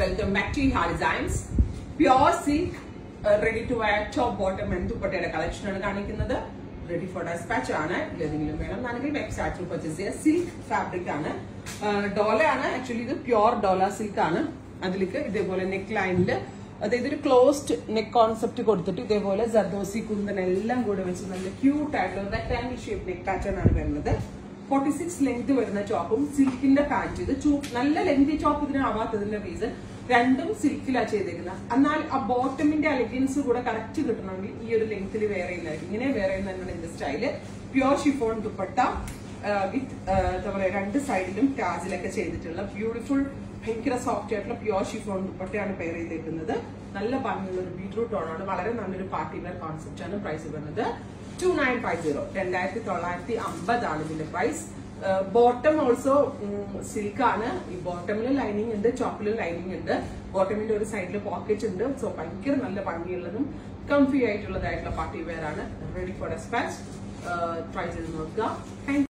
Back to ഹാ designs pure silk ready to wear top bottom and ദുപ്പട്ടയുടെ collection ആണ് കാണിക്കുന്നത്. റെഡി ഫോർ ഡെസ്പാച്ച് ആണ്. ഏതെങ്കിലും വേണം എന്നാണെങ്കിൽ വെബ്സൈറ്റിൽ പർച്ചേസ് ചെയ്യുക സിൽക്ക് ഫാബ്രിക് ആണ്. ഡോല ആണ്. ആക്ച്വലി ഇത് പ്യുർ ഡോല സിൽക്ക് ആണ്. അതിലേക്ക് ഇതേപോലെ നെക്ക് ലൈനിൽ അതായത് ഒരു ക്ലോസ്ഡ് നെക്ക് കോൺസെപ്റ്റ് കൊടുത്തിട്ട് ഇതേപോലെ ജർദോസി കുന്തൻ എല്ലാം കൂടെ വെച്ച് നല്ല ക്യൂട്ട് ആയിട്ടുള്ള റെക്ടാംഗിൾ ഷേപ്പ് നെക്ക് പാറ്റേൺ ആണ് വരുന്നത്. ഫോർട്ടി സിക്സ് ലെങ്ത് വരുന്ന ടോപ്പും സിൽക്കിന്റെ പാന്റ് ഇത് നല്ല ലെങ്തി ടോപ്പ് ഇതിനാവാത്തതിന്റെ റീസൺ രണ്ടും സിൽക്കിലാ ചെയ്തേക്കുന്നത് എന്നാൽ ആ ബോട്ടമിന്റെ അലഗൻസ് കൂടെ കറക്റ്റ് കിട്ടണമെങ്കിൽ ഈ ഒരു ലെങ്ത്തിൽ വേറെ ഇല്ലായിരിക്കും. ഇങ്ങനെ വേറെ തന്നെയാണ് ഇതിന്റെ style pure chiffon dupatta with എന്താ പറയാ രണ്ട് സൈഡിലും ടാജിലൊക്കെ ചെയ്തിട്ടുള്ള ബ്യൂട്ടിഫുൾ ഭയങ്കര സോഫ്റ്റ് ആയിട്ടുള്ള പ്യോർ ഷിഫോൺ ദുപ്പട്ടയാണ് പെയർ ചെയ്തേക്കുന്നത്. നല്ല ഭംഗിയുള്ള ഒരു ബീട്രൂട്ട് ടോണാണ് വളരെ നല്ലൊരു പാർട്ടി വെയർ കോൺസെപ്റ്റ് ആണ് പ്രൈസ് വരുന്നത്. ടു നയൻ ഫൈവ് സീറോ രണ്ടായിരത്തി തൊള്ളായിരത്തി അമ്പതാണ് ഇതിന്റെ പ്രൈസ് ബോട്ടം ഓൾസോ സിൽക്ക് ആണ്. ഈ ബോട്ടമിൽ ലൈനിങ് ഉണ്ട് ചോപ്പിൽ ലൈനിങ് ഉണ്ട്. ബോട്ടമിന്റെ ഒരു സൈഡിൽ പോക്കറ്റ് ഉണ്ട്. സോ ഭയങ്കര നല്ല ഭംഗിയുള്ളതും കംഫി ആയിട്ടുള്ളതായിട്ടുള്ള പാർട്ടി വെയർ ആണ്. റെഡി ഫോർ ഡെസ്പാച്ച് ട്രൈ ചെയ്ത് നോക്കുക.